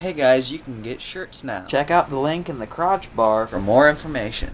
Hey guys, you can get shirts now. Check out the link in the crotch bar For more information.